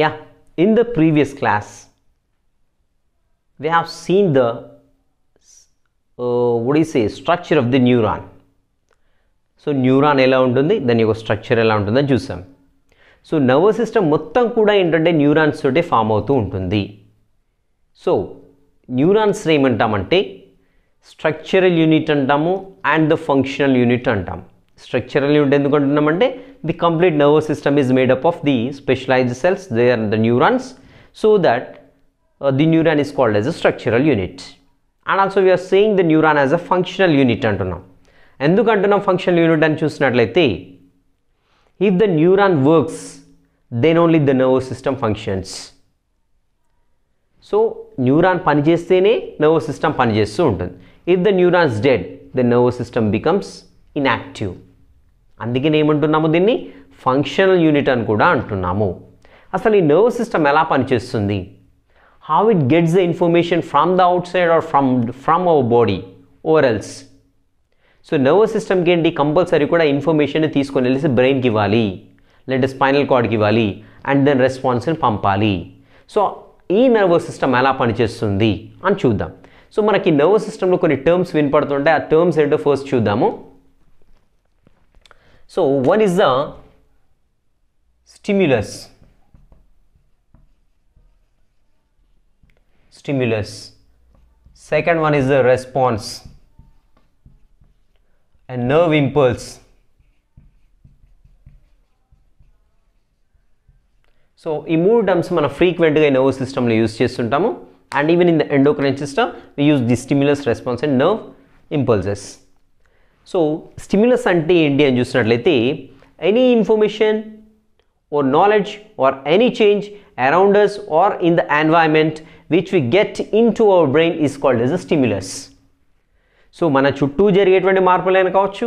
Yeah, in the previous class, we have seen the uh, what do you say structure of the neuron. So neuron ఎలా ఉంటుంది? దాని యొక్క structure ఎలా ఉంటుందని చూసాం. సో నర్వస్ సిస్టమ్ మొత్తం కూడా ఏంటంటే న్యూరాన్స్ తోటే ఫామ్ అవుతూ ఉంటుంది. సో న్యూరాన్స్ ఏమంటామంటే స్ట్రక్చరల్ యూనిట్ అంటాము అండ్ ద ఫంక్షనల్ యూనిట్ అంటాం. స్ట్రక్చరల్ యూనిట్ ఎందుకు అంటున్నామంటే the complete nervous system is made up of the specialised cells they are the neurons so that the neuron is called as a structural unit and also we are saying the neuron as a functional unit అంటున్నాం ఎందుకు అంటున్నాం functional unit అని చూసినట్లయితే if the neuron works then only the nervous system functions so neuron పనిచేస్తేనే nervous system పనిచేస్తూ ఉంటుంది if the neurons dead the nervous system becomes inactive అందుకని ఏమంటున్నాము దీన్ని? Functional unit అని కూడా అంటున్నాము. అసలు ఈ నర్వ్ సిస్టమ్ ఎలా పనిచేస్తుంది? How it gets the information from the outside or from from our body ourselves so nervous సిస్టమ్కి ఏంటి? కంపల్సరీ కూడా ఇన్ఫర్మేషన్ తీసుకొని వెళ్ళేసి బ్రెయిన్కి ఇవ్వాలి. లేదంటే స్పైనల్ కార్డ్కి ఇవ్వాలి. అండ్ దెన్ రెస్పాన్స్ని పంపాలి. సో ఈ నర్వస్ సిస్టమ్ ఎలా పనిచేస్తుంది? అని చూద్దాం. సో మనకి నర్వస్ సిస్టంలో కొన్ని టర్మ్స్ వినపడుతుంటే ఆ టర్మ్స్ ఏంటో ఫస్ట్ చూద్దాము. So one is the stimulus stimulus second one is the response and nerve impulse. So ఈ మూడు టర్మ్స్ మనం ఫ్రీక్వెంట్గా ఈ నర్వ్ సిస్టమ్లో యూజ్ చేస్తుంటాము. And even in the endocrine system we use the stimulus response and nerve impulses so stimulus అంటే ఏంటి అని చూసినట్లయితే any information or knowledge or any change around us or in the environment which we get into our brain is called as a stimulus. So మన చుట్టూ జరిగేటువంటి మార్పులైనా కావచ్చు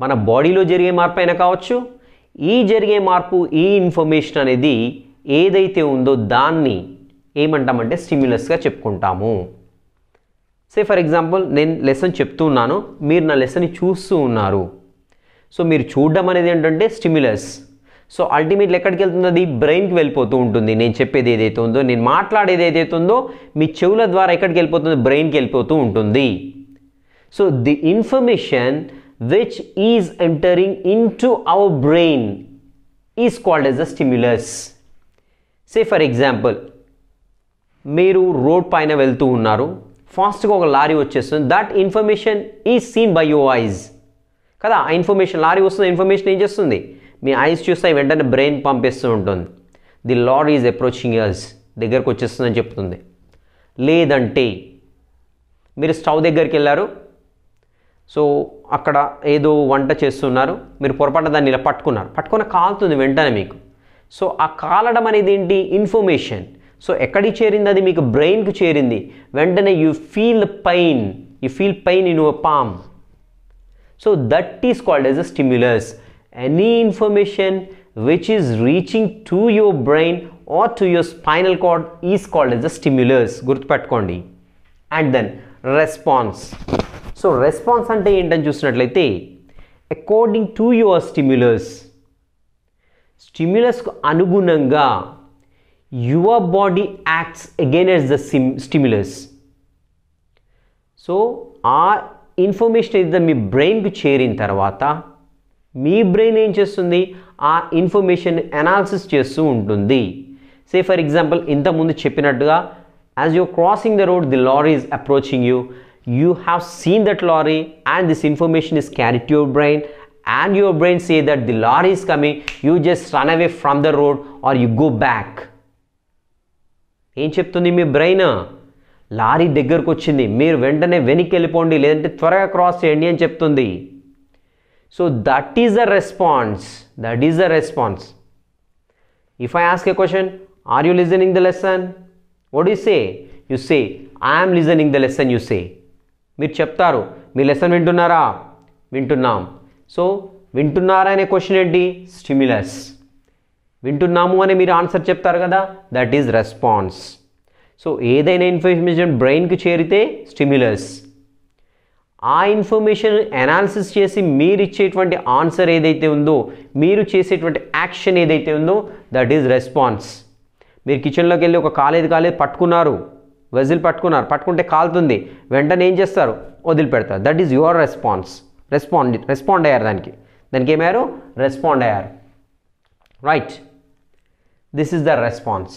మన బాడీలో జరిగే మార్పు అయినా కావచ్చు ఈ జరిగే మార్పు ఈ ఇన్ఫర్మేషన్ అనేది ఏదైతే ఉందో దాన్ని ఏమంటామంటే స్టిమ్యులస్గా చెప్పుకుంటాము సే ఫర్ ఎగ్జాంపుల్ నేను లెసన్ చెప్తూ ఉన్నాను. మీరు నా లెసన్ని చూస్తూ ఉన్నారు. సో మీరు చూడడం అనేది ఏంటంటే స్టిమ్యులస్ సో అల్టిమేట్లీ ఎక్కడికి వెళ్తుంది అది బ్రెయిన్కి వెళ్ళిపోతూ ఉంటుంది. నేను చెప్పేది ఏదైతే ఉందో నేను మాట్లాడేది ఏదైతే ఉందో మీ చెవుల ద్వారా ఎక్కడికి వెళ్ళిపోతుంది బ్రెయిన్కి వెళ్ళిపోతూ ఉంటుంది. So the information which is entering into our brain is called as a stimulus say for example మీరు రోడ్ పైన వెళ్తూ ఉన్నారు. ఫాస్ట్గా ఒక లారీ వచ్చేస్తుంది. That information is seen by your eyes కదా ఆ ఇన్ఫర్మేషన్ లారీ వస్తుంది ఇన్ఫర్మేషన్ ఏం చేస్తుంది? మీ ఐస్ చూస్తే వెంటనే బ్రెయిన్ పంపిస్తూ ఉంటుంది. The lorry is approaching yours దగ్గరకు వచ్చేస్తుందని చెప్తుంది. లేదంటే మీరు స్టవ్ దగ్గరికి వెళ్ళారు. సో అక్కడ ఏదో వంట చేస్తున్నారు. మీరు పొరపాటు దాన్ని ఇలా పట్టుకున్నారు. పట్టుకున్న కాలుతుంది వెంటనే మీకు. సో ఆ కాలడం అనేది ఏంటి? ఇన్ఫర్మేషన్ సో ఎక్కడికి చేరింది అది మీకు బ్రెయిన్కి చేరింది. వెంటనే you feel pain. You feel pain in your palm. So that is called as a stimulus. Any information which is reaching to your brain or to your spinal cord is called as a stimulus. గుర్తుపెట్టుకోండి. And then response. So response అంటే ఏంటని చూసినట్లయితే according to your stimulus స్టిమ్యులస్కు అనుగుణంగా your body acts against the sim stimulus so ఆ information ఏదైతే మీ బ్రెయిన్కి చేరిన తర్వాత మీ బ్రెయిన్ ఏం చేస్తుంది ఆ ఇన్ఫర్మేషన్ అనాలిసిస్ చేస్తూ ఉంటుంది సే ఫర్ ఎగ్జాంపుల్ ఇంతకుముందు చెప్పినట్టుగా as you crossing the road the lorry is approaching you you have seen that lorry and this information is carried to your brain and your brain say that the lorry is coming you just run away from the road or you go back ఏం చెప్తుంది మీ brain? Lorry దగ్గరకు వచ్చింది మీరు వెంటనే వెనక్కి వెళ్ళిపోండి లేదంటే త్వరగా క్రాస్ చేయండి అని చెప్తుంది. So that is a response that is a response if I ask a question are you listening the lesson what you say you say I'm listening the lesson you say మీరు చెప్తారు మీ lesson వింటున్నారా? వింటున్నాం. So వింటున్నారా అనే question ఏంటి? Stimulus వింటున్నాము అని మీరు ఆన్సర్ చెప్తారు కదా? దట్ ఈజ్ రెస్పాన్స్ సో ఏదైనా ఇన్ఫర్మేషన్ బ్రెయిన్కి చేరితే స్టిమ్యులస్ ఆ ఇన్ఫర్మేషన్ అనాలిసిస్ చేసి మీరు ఇచ్చేటువంటి ఆన్సర్ ఏదైతే ఉందో మీరు చేసేటువంటి యాక్షన్ ఏదైతే ఉందో దట్ ఈజ్ రెస్పాన్స్ మీరు కిచెన్లోకి వెళ్ళి ఒక కాలేదు కాలేదు పట్టుకున్నారు. వెజిల్ పట్టుకున్నారు. పట్టుకుంటే కాలుతుంది. వెంటనే ఏం చేస్తారు? వదిలిపెడతారు. That is your response respond respond అయ్యారు దానికి. దానికి ఏమయ్యారు రెస్పాండ్ అయ్యారు. Right this is the response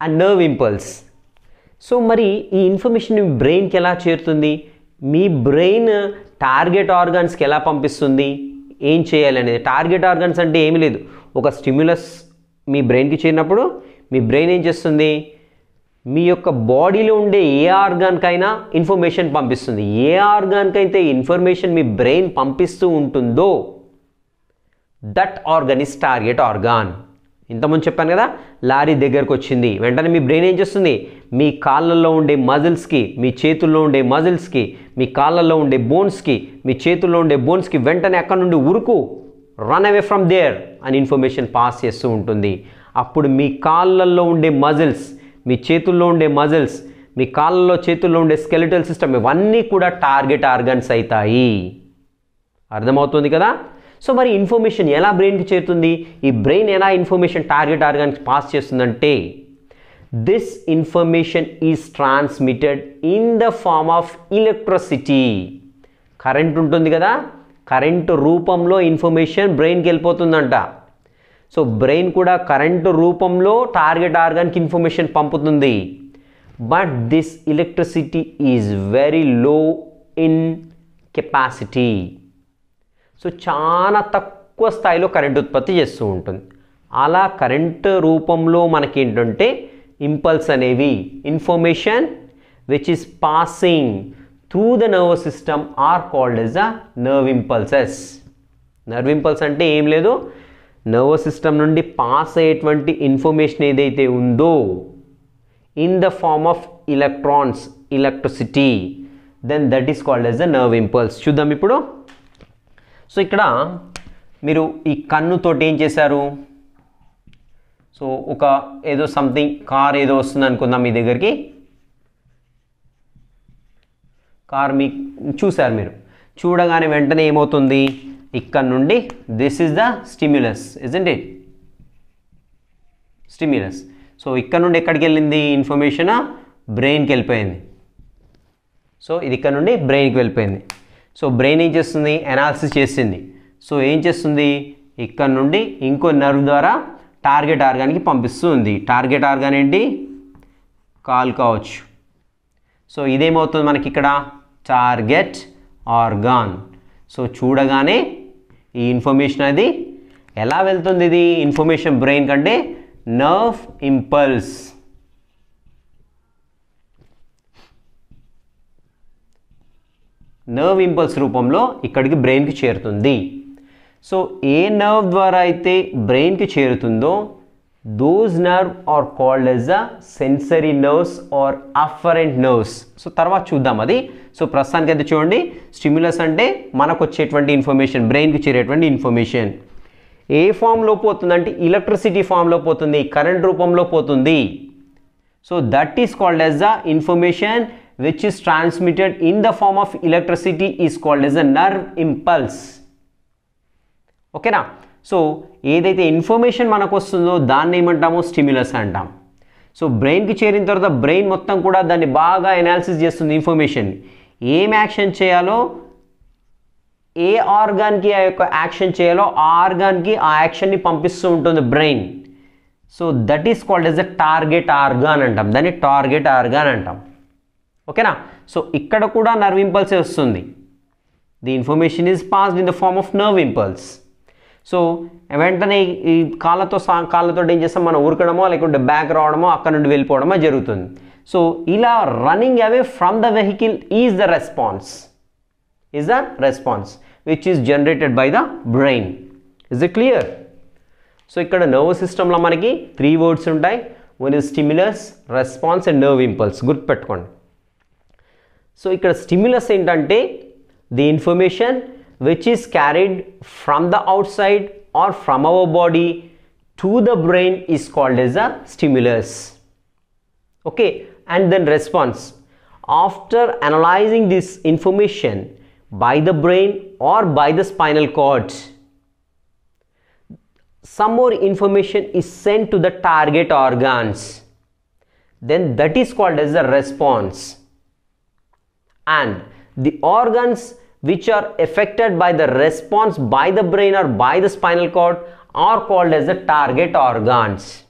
and nerve impulse so మరి ఈ ఇన్ఫర్మేషన్ మీ బ్రెయిన్కి ఎలా చేరుతుంది? మీ బ్రెయిన్ టార్గెట్ ఆర్గాన్స్కి ఎలా పంపిస్తుంది? ఏం చేయాలి అనేది టార్గెట్ ఆర్గాన్స్ అంటే ఏమీ లేదు. ఒక స్టిమ్యులస్ మీ బ్రెయిన్కి చేరినప్పుడు మీ బ్రెయిన్ ఏం చేస్తుంది? మీ యొక్క బాడీలో ఉండే ఏ ఆర్గాన్కైనా ఇన్ఫర్మేషన్ పంపిస్తుంది. ఏ ఆర్గాన్కైతే ఇన్ఫర్మేషన్ మీ బ్రెయిన్ పంపిస్తూ ఉంటుందో that organ is target organ ఇంతకుముందు చెప్పాను కదా లారీ దగ్గరకు వచ్చింది. వెంటనే మీ బ్రెయిన్ ఏం చేస్తుంది? మీ కాళ్ళల్లో ఉండే మజిల్స్కి మీ చేతుల్లో ఉండే మజిల్స్కి మీ కాళ్ళల్లో ఉండే బోన్స్కి మీ చేతుల్లో ఉండే బోన్స్కి వెంటనే అక్కడ నుండి ఉరుకు రన్ అవే ఫ్రమ్ దేర్ అని ఇన్ఫర్మేషన్ పాస్ చేస్తూ ఉంటుంది. అప్పుడు మీ కాళ్ళల్లో ఉండే మజిల్స్ మీ చేతుల్లో ఉండే మజిల్స్ మీ కాళ్ళలో చేతుల్లో ఉండే స్కెలిటల్ సిస్టమ్ ఇవన్నీ కూడా టార్గెట్ ఆర్గన్స్ అవుతాయి. అర్థమవుతుంది కదా? సో మరి ఇన్ఫర్మేషన్ ఎలా బ్రెయిన్కి చేరుతుంది? ఈ బ్రెయిన్ ఎలా ఇన్ఫర్మేషన్ టార్గెట్ ఆర్గాన్కి పాస్ చేస్తుందంటే this information is transmitted in the form of electricity current ఉంటుంది కదా? కరెంటు రూపంలో ఇన్ఫర్మేషన్ బ్రెయిన్కి వెళ్ళిపోతుందంట. సో బ్రెయిన్ కూడా కరెంటు రూపంలో టార్గెట్ ఆర్గాన్కి ఇన్ఫర్మేషన్ పంపుతుంది. But this electricity is very low in capacity so చాలా తక్కువ స్థాయిలో కరెంట్ ఉత్పత్తి చేస్తూ ఉంటుంది. అలా కరెంట్ రూపంలో మనకి ఏంటంటే ఇంపల్స్ అనేవి information which is passing through the nervous system are called as the nerve impulses nerve impulse అంటే ఏం లేదు? నర్వస్ సిస్టమ్ నుండి పాస్ అయ్యేటువంటి ఇన్ఫర్మేషన్ ఏదైతే ఉందో in the form of electrons electricity then that is called as the nerve impulse చూద్దాం ఇప్పుడు. So ఇక్కడ మీరు ఈ కన్నుతోటి ఏం చేశారు? సో ఒక ఏదో సంథింగ్ కార్ ఏదో వస్తుంది అనుకుందాం మీ దగ్గరికి. కార్ మీ చూశారు మీరు. చూడగానే వెంటనే ఏమవుతుంది? ఇక్కడ నుండి this is the stimulus isn't it stimulus so ఇక్కడ నుండి ఎక్కడికి వెళ్ళింది? ఇన్ఫర్మేషన్ బ్రెయిన్కి వెళ్ళిపోయింది. సో ఇది ఇక్కడ నుండి బ్రెయిన్కి వెళ్ళిపోయింది. సో బ్రెయిన్ ఏం చేస్తుంది? ఎనాలిసిస్ చేసింది సో ఏం చేస్తుంది? ఇక్కడ నుండి ఇంకో నర్వ్ ద్వారా టార్గెట్ ఆర్గాన్కి పంపిస్తుంది. టార్గెట్ ఆర్గాన్ ఏంటి? కాల్ కావచ్చు. సో ఇదేమవుతుంది మనకి ఇక్కడ? టార్గెట్ ఆర్గాన్ సో చూడగానే ఈ ఇన్ఫర్మేషన్ అది ఎలా వెళ్తుంది ఇది? ఇన్ఫర్మేషన్ బ్రెయిన్ కంటే నర్వ్ ఇంపల్స్ నర్వ్ ఇంపల్స్ రూపంలో ఇక్కడికి బ్రెయిన్కి చేరుతుంది. సో ఏ నర్వ్ ద్వారా అయితే బ్రెయిన్కి చేరుతుందో those nerve are called as the sensory nerves or afferent nerves so తర్వాత చూద్దాం అది. సో ప్రస్తుతానికి అయితే చూడండి. స్టిమ్యులస్ అంటే మనకు వచ్చేటువంటి ఇన్ఫర్మేషన్ బ్రెయిన్కి చేరేటువంటి ఇన్ఫర్మేషన్ ఏ ఫామ్లో పోతుందంటే ఎలక్ట్రిసిటీ ఫామ్లో పోతుంది కరెంట్ రూపంలో పోతుంది. So that is called as the information which is transmitted in the form of electricity is called as a nerve impulse. ఓకేనా సో ఏదైతే ఇన్ఫర్మేషన్ మనకు వస్తుందో దాన్ని ఏమంటామో? స్టిమ్యులస్ అంటాం. సో బ్రెయిన్కి చేరిన తర్వాత బ్రెయిన్ మొత్తం కూడా దాన్ని బాగా ఎనాలిసిస్ చేస్తుంది ఇన్ఫర్మేషన్ ఏం యాక్షన్ చేయాలో? ఏ ఆర్గాన్కి ఆ యొక్క యాక్షన్ చేయాలో? ఆ ఆర్గాన్కి ఆ యాక్షన్ని పంపిస్తూ ఉంటుంది brain so that is called as a target organ అంటాం. దాన్ని టార్గెట్ ఆర్గాన్ అంటాం. ఓకేనా? సో ఇక్కడ కూడా నర్వ్ ఇంపల్సే వస్తుంది. The information is passed in the form of nerve impulse so వెంటనే ఈ కాళ్ళతో సా కాళ్ళతో ఏం చేస్తాం? మనం ఉరకడమో లేకుంటే బ్యాక్ రావడమో అక్కడ నుండి వెళ్ళిపోవడమో జరుగుతుంది. సో ఇలా running away from the vehicle is the response is the response which is generated by the brain is it clear so ఇక్కడ నర్వస్ సిస్టంలో మనకి త్రీ వర్డ్స్ ఉంటాయి. One is stimulus response and nerve impulse గుర్తుపెట్టుకోండి. So ఇక్కడ stimulus ఏంటంటే the information which is carried from the outside or from our body to the brain is called as the stimulus okay and then response after analyzing this information by the brain or by the spinal cord some more information is sent to the target organs then that is called as the response and the organs which are affected by the response by the brain or by the spinal cord are called as the target organs.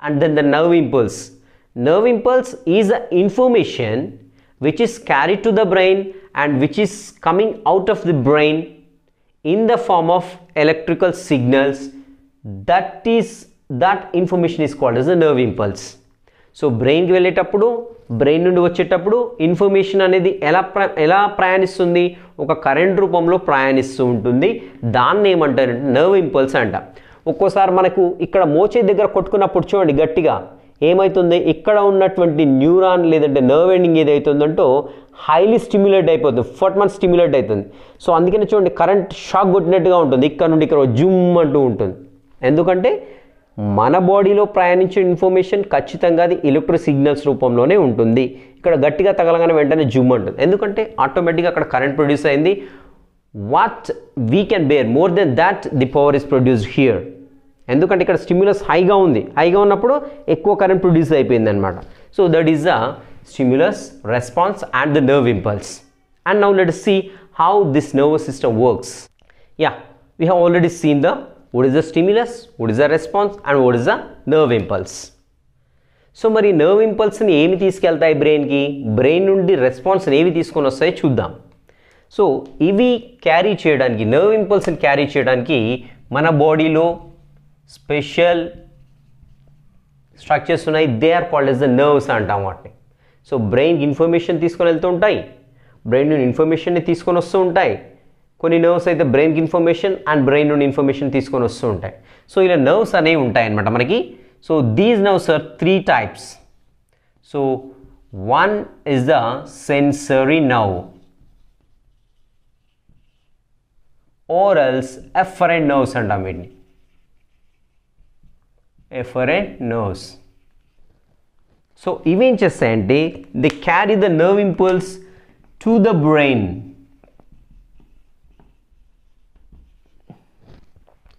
And then the nerve impulse. Nerve impulse is the information which is carried to the brain and which is coming out of the brain in the form of electrical signals. That is that information is called as a nerve impulse so బ్రెయిన్కి వెళ్ళేటప్పుడు brain నుండి వచ్చేటప్పుడు information అనేది ఎలా ప్ర ఎలా ప్రయాణిస్తుంది? ఒక కరెంట్ రూపంలో ప్రయాణిస్తూ ఉంటుంది. దాన్ని ఏమంటారంటే నర్వ్ ఇంపల్స్ అంట. ఒక్కోసారి మనకు ఇక్కడ మోచే దగ్గర కొట్టుకున్నప్పుడు చూడండి గట్టిగా. ఏమవుతుంది ఇక్కడ ఉన్నటువంటి న్యూరాన్ లేదంటే నర్వ్ ఎండింగ్ ఏదైతుందంటో హైలీ స్టిమ్యులేట్ అయిపోతుంది. ఫట్ మన స్టిమ్యులేట్ అవుతుంది సో అందుకని చూడండి కరెంట్ షాక్ కొట్టినట్టుగా ఉంటుంది. ఇక్కడ నుండి ఇక్కడ జుమ్ అంటూ ఉంటుంది. ఎందుకంటే మన బాడీలో ప్రయాణించే ఇన్ఫర్మేషన్ ఖచ్చితంగా అది ఎలక్ట్రిక్ సిగ్నల్స్ రూపంలోనే ఉంటుంది. ఇక్కడ గట్టిగా తగలగానే వెంటనే జూమ్ అంటుంది. ఎందుకంటే ఆటోమేటిక్గా అక్కడ కరెంట్ ప్రొడ్యూస్ అయింది. What we can bear more than that the power is produced here ఎందుకంటే ఇక్కడ స్టిమ్యులస్ హైగా ఉంది. హైగా ఉన్నప్పుడు ఎక్కువ కరెంట్ ప్రొడ్యూస్ అయిపోయింది అనమాట so that is the stimulus response and the nerve impulse and now let see how this nervous system works yeah we have already seen the what is the stimulus? What is the response? And what is the nerve impulse? So మరి nerve ఇంపల్స్ని ఏమి తీసుకెళ్తాయి బ్రెయిన్కి brain నుండి రెస్పాన్స్ని ఏవి తీసుకొని వస్తాయో చూద్దాం. సో ఇవి క్యారీ చేయడానికి నర్వ్ ఇంపల్స్ని క్యారీ చేయడానికి మన బాడీలో స్పెషల్ స్ట్రక్చర్స్ ఉన్నాయి. They are called as the nerves అంటాం వాటిని. సో బ్రెయిన్కి ఇన్ఫర్మేషన్ తీసుకొని వెళ్తూ ఉంటాయి. బ్రెయిన్ నుండి ఇన్ఫర్మేషన్ని తీసుకొని వస్తూ ఉంటాయి. కొన్ని నర్వ్స్ అయితే బ్రెయిన్కి ఇన్ఫర్మేషన్ అండ్ బ్రెయిన్ నుండి ఇన్ఫర్మేషన్ తీసుకొని వస్తూ ఉంటాయి. సో ఇలా నర్వ్స్ అనేవి ఉంటాయి అనమాట మనకి. So these nerves are three types so one is the sensory nerve or else afferent nerves అంటాం వీటిని. ఎఫరెంట్ నర్వ్స్ సో ఇవేం చేస్తాయంటే they carry the nerve impulse to the brain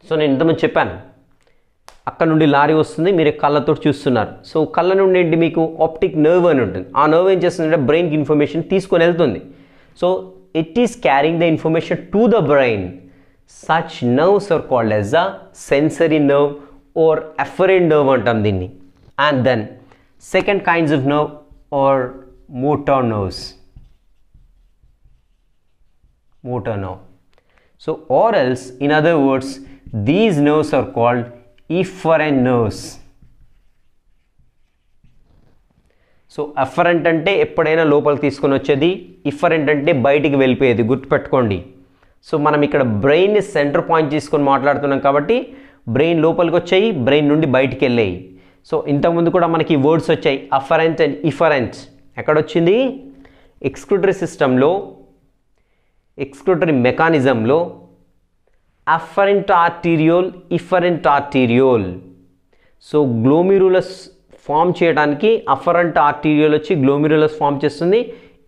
so నేను ఇంతమంది చెప్పాను. అక్కడ నుండి లారీ వస్తుంది మీరు కళ్ళతో చూస్తున్నారు. సో కళ్ళ నుండి ఏంటి మీకు? ఆప్టిక్ నర్వ్ అని ఉంటుంది. ఆ నర్వ్ ఏం చేస్తుందంటే బ్రెయిన్కి ఇన్ఫర్మేషన్ తీసుకొని వెళ్తుంది. So it is carrying the information to the brain. Such nerves are called as the sensory nerve or afferent nerve అంటాం దీన్ని. And then second kinds of nerve are motor nerves. Motor nerve. So or else in other words these nerves are called efferent nerves. So afferent అంటే ఎప్పుడైనా లోపలికి తీసుకొని వచ్చేది efferent అంటే బయటికి వెళ్ళిపోయేది గుర్తుపెట్టుకోండి. సో మనం ఇక్కడ బ్రెయిన్ సెంటర్ పాయింట్ తీసుకొని మాట్లాడుతున్నాం కాబట్టి బ్రెయిన్ లోపలికి వచ్చాయి బ్రెయిన్ నుండి బయటికి వెళ్ళాయి. సో ఇంతకుముందు కూడా మనకి వర్డ్స్ వచ్చాయి అఫరెంట్ అండ్ ఇఫరెంట్ ఎక్కడొచ్చింది? ఎక్స్క్రూటరీ సిస్టంలో excretory మెకానిజంలో afferent arteriole efferent arteriole so glomerulus form చేయడానికి అఫరెంట్ ఆర్టీరియోల్ వచ్చి గ్లోమిరులస్ ఫామ్ చేస్తుంది.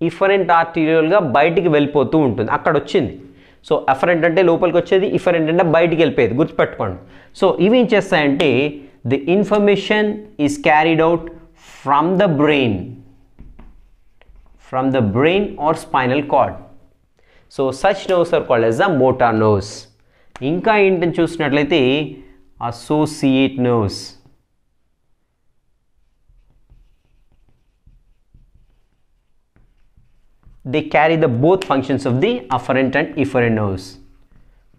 ఇఫరెంట్ ఆర్టీరియోల్గా బయటికి వెళ్ళిపోతూ ఉంటుంది. అక్కడ వచ్చింది. సో అఫరెంట్ అంటే లోపలికి వచ్చేది ఇఫరెంట్ అంటే బయటికి వెళ్ళిపోయేది. గుర్తుపెట్టుకోండి. సో ఇవి ఏం చేస్తాయంటే the information is carried out from the brain from the brain or spinal cord so such nerves are called as the motor nerves ఇంకా ఏంటని చూసినట్లయితే associate nose they carry the both functions of the afferent and efferent nerves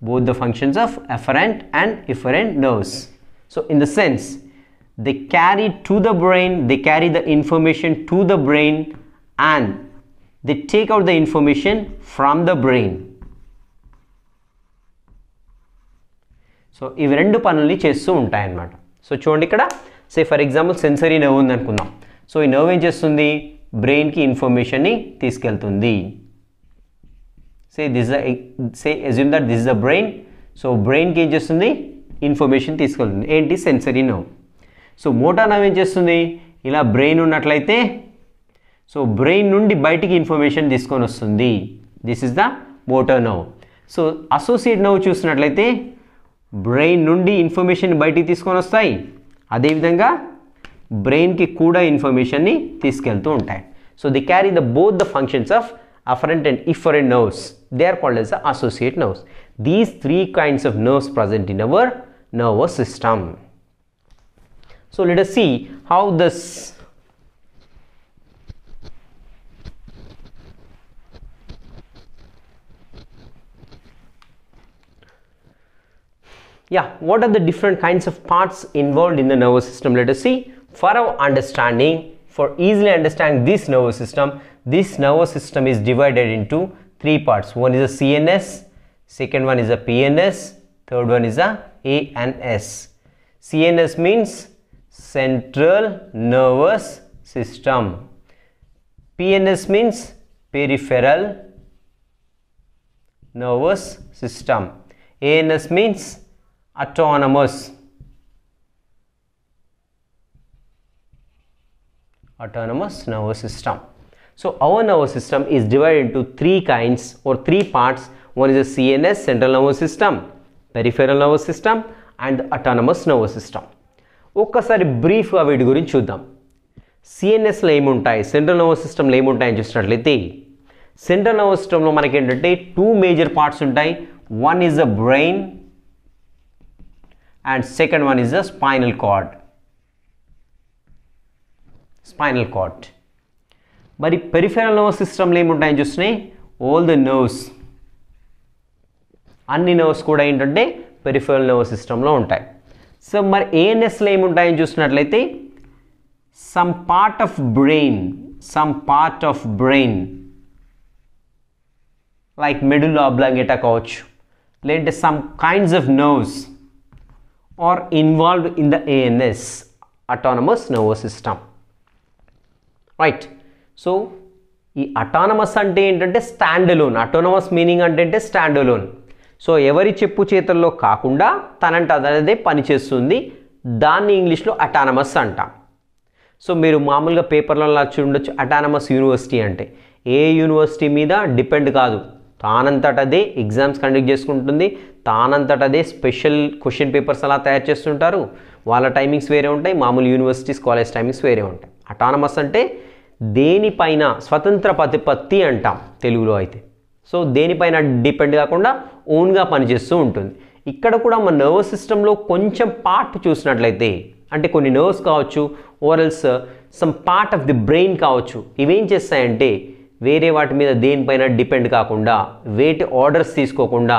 both the functions of afferent and efferent nerves so in the sense they carry to the brain they carry the information to the brain and they take out the information from the brain so ఇవి రెండు పనుల్ని చేస్తూ ఉంటాయన్నమాట. So చూడండి ఇక్కడ say for example sensory nerve ఉంది అనుకుందాం so ఈ నర్వ్ ఏం చేస్తుంది? బ్రెయిన్కి ఇన్ఫర్మేషన్ని తీసుకెళ్తుంది. Say this say assume that this the brain so బ్రెయిన్కి ఏం చేస్తుంది? ఇన్ఫర్మేషన్ తీసుకెళ్తుంది. ఏంటి? Sensory nerve so motor nerve ఏం చేస్తుంది? ఇలా బ్రెయిన్ ఉన్నట్లయితే సో బ్రెయిన్ నుండి బయటికి ఇన్ఫర్మేషన్ తీసుకొని వస్తుంది. This is the motor nerve so associate nerve చూసినట్లయితే బ్రెయిన్ నుండి ఇన్ఫర్మేషన్ బయటికి తీసుకొని వస్తాయి అదేవిధంగా బ్రెయిన్కి కూడా ఇన్ఫర్మేషన్ని తీసుకెళ్తూ ఉంటాయి so the carry the both the functions of afferent and efferent nerves they are called as the associate nerves these three kinds of nerves present in our nervous system so let us see how this yeah what are the different kinds of parts involved in the nervous system? Let us see. For our understanding. For easily understanding this nervous system this nervous system is divided into three parts. One is a cns second one is a pns third one is a ans cns means central nervous system. Pns means peripheral nervous system. Ans means autonomous autonomous nervous system so our nervous system is divided into three kinds or three parts one is a cns central nervous system peripheral nervous system and autonomous nervous system ఒక్కసారి బ్రీఫ్గా వీటి గురించి చూద్దాం సిఎన్ఎస్లో ఏముంటాయి central nervous సిస్టంలో ఏముంటాయని చూసినట్లయితే central nervous సిస్టంలో మనకి ఏంటంటే టూ మేజర్ పార్ట్స్ ఉంటాయి one is the brain and second one is the spinal cord. Spinal cord. మరి పెరిఫెరల్ నర్వస్ సిస్టమ్లో ఏముంటాయని చూస్తున్నాయి ఆల్ ద నర్వ్స్ అన్ని నర్వ్స్ కూడా ఏంటంటే పెరిఫెరల్ నర్వస్ సిస్టంలో ఉంటాయి. సో మరి ఏఎన్ఎస్లో ఏముంటాయని చూసినట్లయితే some part of brain some part of brain like medulla oblongata కావచ్చు. లేదంటే some kinds of nerves are involved in the ANS autonomous nervous system. Right so ఈ అటానమస్ అంటే ఏంటంటే స్టాండ్ అలోన్ అటానమస్ మీనింగ్ అంటే అంటే స్టాండ్ అలోన్ సో ఎవరి చెప్పు చేతుల్లో కాకుండా తనంట అదే పనిచేస్తుంది దాన్ని ఇంగ్లీష్లో అటానమస్ అంటాం. సో మీరు మామూలుగా పేపర్లలో అలా చూడొచ్చు అటానమస్ యూనివర్సిటీ అంటే. ఏ యూనివర్సిటీ మీద డిపెండ్ కాదు. తానంతటదే ఎగ్జామ్స్ కండక్ట్ చేసుకుంటుంది. తానంతటదే స్పెషల్ క్వశ్చన్ పేపర్స్ అలా తయారు చేస్తుంటారు. వాళ్ళ టైమింగ్స్ వేరే ఉంటాయి. మామూలు యూనివర్సిటీస్ కాలేజ్ టైమింగ్స్ వేరే ఉంటాయి. అటానమస్ అంటే దేనిపైన స్వతంత్ర ప్రతిపత్తి అంటాం తెలుగులో అయితే. సో దేనిపైన డిపెండ్ కాకుండా ఓన్గా పనిచేస్తూ ఉంటుంది. ఇక్కడ కూడా మన నర్వస్ సిస్టంలో కొంచెం పార్ట్ చూసినట్లయితే అంటే కొన్ని నర్వ్స్ కావచ్చు or else some part of the brain కావచ్చు ఇవేం చేస్తాయంటే వేరే వాటి మీద దేనిపైన డిపెండ్ కాకుండా వేటి ఆర్డర్స్ తీసుకోకుండా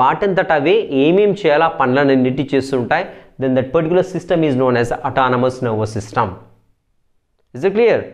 వాటంతట అవే ఏమేం చేయాలో ఆ పనులన్నిటి చేస్తుంటాయి. Then that particular system is known as autonomous nervous system is it clear